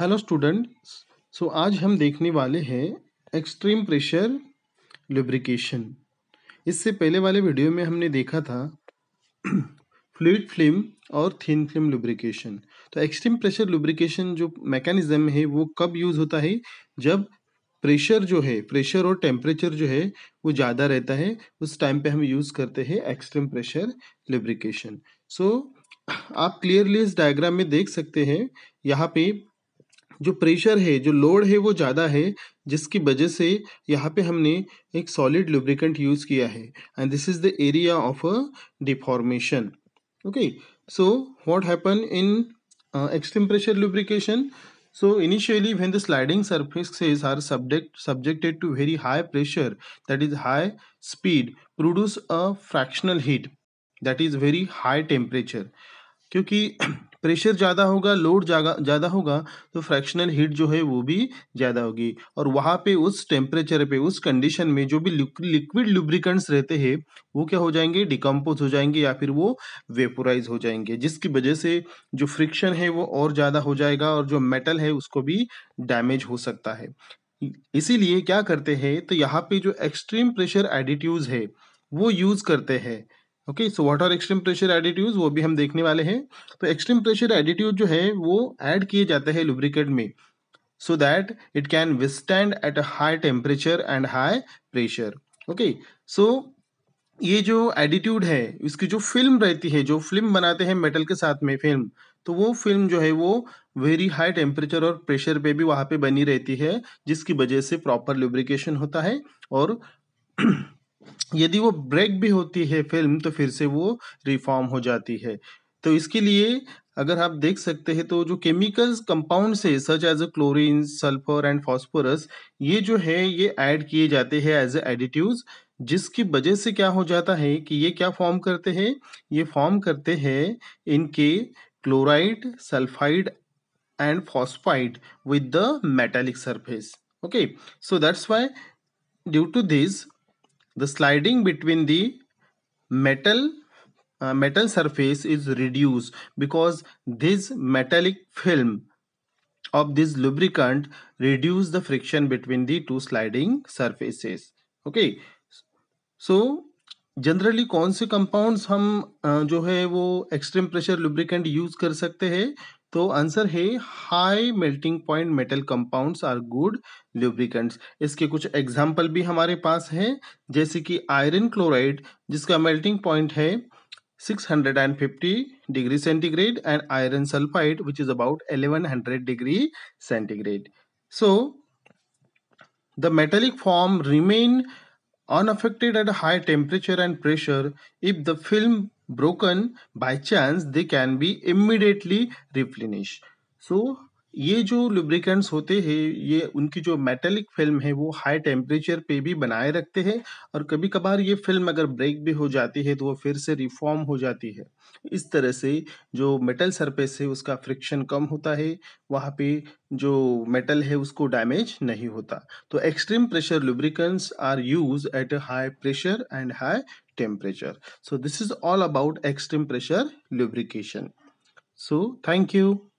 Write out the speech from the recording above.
Hello students so आज हम देखने वाले हैं एक्सट्रीम प्रेशर लुब्रिकेशन इससे पहले वाले वीडियो में हमने देखा था फ्लूड फ़िल्म और थिन फ़िल्म लुब्रिकेशन तो एक्सट्रीम प्रेशर लुब्रिकेशन जो मैकेनिज्म है, वो कब यूज़ होता है? जब प्रेशर जो है प्रेशर और टेम्परेचर जो है, वो ज़्यादा रहता है, उस टाइम पे हम यूज़ करते हैं एक्सट्रीम प्रेशर लुब्रिकेशन सो आप क्लियरली इस डायग्राम में देख सकते हैं, यहाँ पे जो प्रेशर है, जो लोड है वो ज़्यादा है, जिसकी वजह से यहाँ पे हमने एक सॉलिड लुब्रिकेंट यूज़ किया है। And this is the area of a deformation okay so what happen in extreme pressure lubrication so initially when the sliding surfaces are subject subjected to very high pressure that is high speed produce a fractional heat that is very high temperature क्योंकि pressure ज़्यादा होगा, load ज़्यादा होगा तो fractional heat जो है वो भी ज़्यादा होगी। और वहाँ पे उस टेम्परेचर पे, उस कंडीशन में जो भी लिक्विड लुब्रिकेंट्स रहते हैं, वो क्या हो जाएँगे? डिकम्पोज हो जाएँगे या फिर वो वेपोराइज हो जाएँगे, जिसकी वजह से जो फ्रिक्शन है वो और ज़्यादा हो जाएगा और जो मेटल है उसको भी डैमेज हो सकता है। इसीलिए क्या करते हैं तो यहाँ पे जो एक्सट्रीम प्रेशर एडिट्यूज है, वो यूज़ करते हैं। Okay so what are extreme pressure additives वो भी हम देखने वाले हैं। तो एक्सट्रीम प्रेशर एडिट्यूड जो है, वो ऐड किए जाते हैं लुब्रिकेट में so that it can withstand at a high temperature and high pressure okay so ये जो एडिट्यूड है, इसकी जो फ़िल्म रहती है, जो फ़िल्म बनाते हैं मेटल के साथ में फ़िल्म तो वो फ़िल्म जो है, वो वेरी हाई टेम्परेचर और प्रेशर पे भी वहाँ पे बनी रहती है, जिसकी वजह से प्रॉपर लुब्रिकेशन होता है और यदि वो ब्रेक भी होती है फ़िल्म तो फिर से वो रिफॉर्म हो जाती है। तो इसके लिए अगर आप देख सकते हैं तो जो केमिकल्स कंपाउंड से such as a chlorine sulphur and phosphorus ये जो है, ये ऐड किए जाते हैं एज एडिटिव्स जिसकी वजह से क्या हो जाता है कि ये क्या फॉर्म करते हैं? ये फॉर्म करते हैं इनके chloride sulphide and phosphide with the metallic surface okay so that's why due to this the sliding between the metal uh, metal surface is reduced because this metallic film of this lubricant reduce the friction between the two sliding surfaces okay so generally कौन से compounds हम जो है वो extreme pressure lubricant use कर सकते हैं तो आंसर है, high melting point metal compounds are good lubricants. इसके कुछ एग्ज़ाम्पल भी हमारे पास है, जैसे कि आयरन क्लोराइड, जिसका मेल्टिंग पॉइंट है 650 degree centigrade and iron sulphide which is about 1100 degree centigrade so the metallic form remain at a high temperature and pressure if the film broken by chance they can be immediately replenished. So ये जो lubricants होते हैं, ये उनकी जो metallic film है, वो high temperature पे भी बनाए रखते हैं और कभी कभार ये फ़िल्म अगर ब्रेक भी हो जाती है तो वो फिर से रिफॉर्म हो जाती है इस तरह से जो मेटल सरफेस है, उसका फ्रिक्शन कम होता है, वहाँ पे जो मेटल है, उसको डैमेज नहीं होता तो extreme pressure lubricants are use at high pressure and high temperature so this is all about extreme pressure lubrication. So thank you.